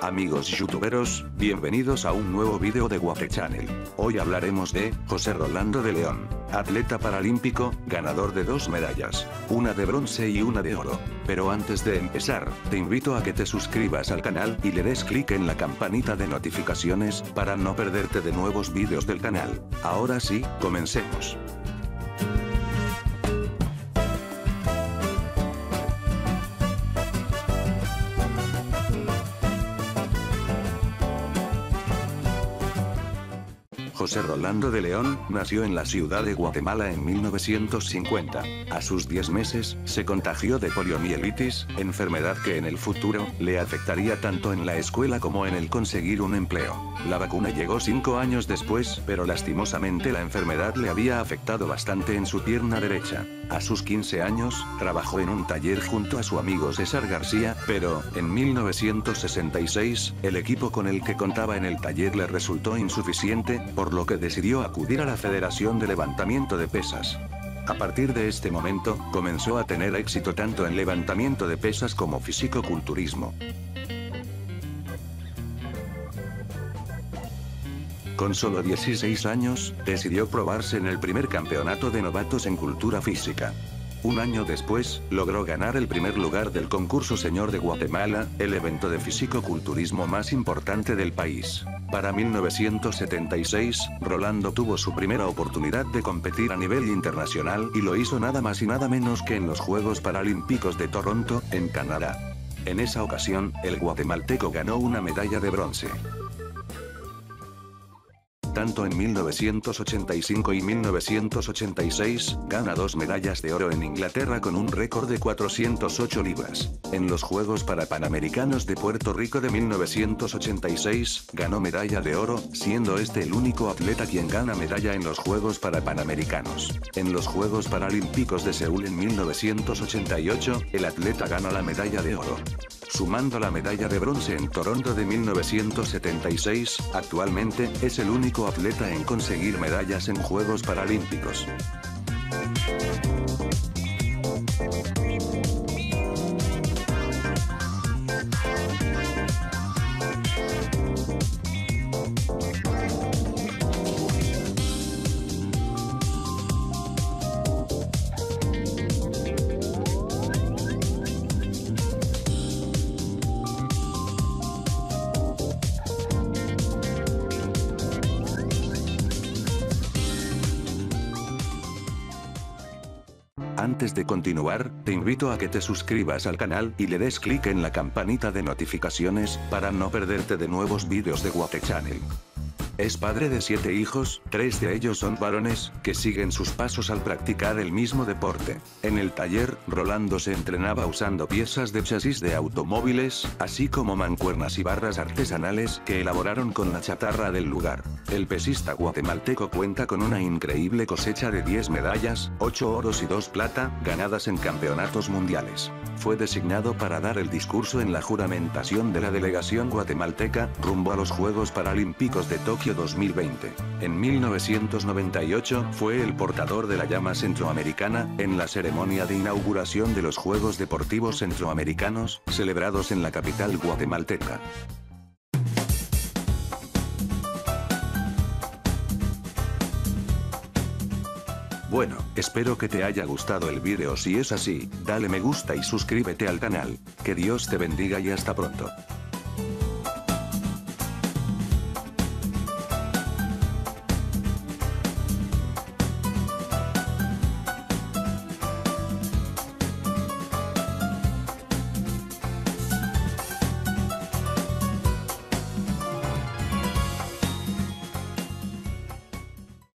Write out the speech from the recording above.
Amigos youtuberos, bienvenidos a un nuevo video de Guate Channel. Hoy hablaremos de José Rolando de León, atleta paralímpico, ganador de dos medallas, una de bronce y una de oro. Pero antes de empezar, te invito a que te suscribas al canal y le des clic en la campanita de notificaciones para no perderte de nuevos vídeos del canal. Ahora sí, comencemos. José Rolando de León, nació en la ciudad de Guatemala en 1950. A sus 10 meses, se contagió de poliomielitis, enfermedad que en el futuro, le afectaría tanto en la escuela como en el conseguir un empleo. La vacuna llegó 5 años después, pero lastimosamente la enfermedad le había afectado bastante en su pierna derecha. A sus 15 años, trabajó en un taller junto a su amigo César García, pero, en 1966, el equipo con el que contaba en el taller le resultó insuficiente, por lo que decidió acudir a la Federación de Levantamiento de Pesas. A partir de este momento, comenzó a tener éxito tanto en levantamiento de pesas como fisicoculturismo. Con solo 16 años, decidió probarse en el primer campeonato de novatos en cultura física. Un año después, logró ganar el primer lugar del concurso Señor de Guatemala, el evento de fisicoculturismo más importante del país. Para 1976, Rolando tuvo su primera oportunidad de competir a nivel internacional y lo hizo nada más y nada menos que en los Juegos Paralímpicos de Toronto, en Canadá. En esa ocasión, el guatemalteco ganó una medalla de bronce tanto en 1985 y 1986, gana dos medallas de oro en Inglaterra con un récord de 408 libras. En los Juegos para Panamericanos de Puerto Rico de 1986, ganó medalla de oro, siendo este el único atleta quien gana medalla en los Juegos para Panamericanos. En los Juegos Paralímpicos de Seúl en 1988, el atleta gana la medalla de oro sumando la medalla de bronce en Toronto de 1976, actualmente es el único atleta en conseguir medallas en Juegos Paralímpicos. Antes de continuar, te invito a que te suscribas al canal y le des clic en la campanita de notificaciones para no perderte de nuevos vídeos de Guate Channel. Es padre de siete hijos, tres de ellos son varones, que siguen sus pasos al practicar el mismo deporte. En el taller, Rolando se entrenaba usando piezas de chasis de automóviles, así como mancuernas y barras artesanales que elaboraron con la chatarra del lugar. El pesista guatemalteco cuenta con una increíble cosecha de 10 medallas, 8 oros y 2 plata, ganadas en campeonatos mundiales. Fue designado para dar el discurso en la juramentación de la delegación guatemalteca, rumbo a los Juegos Paralímpicos de Tokio 2020. En 1998, fue el portador de la llama centroamericana, en la ceremonia de inauguración de los Juegos Deportivos Centroamericanos, celebrados en la capital guatemalteca. Bueno, espero que te haya gustado el vídeo si es así, dale me gusta y suscríbete al canal. Que Dios te bendiga y hasta pronto.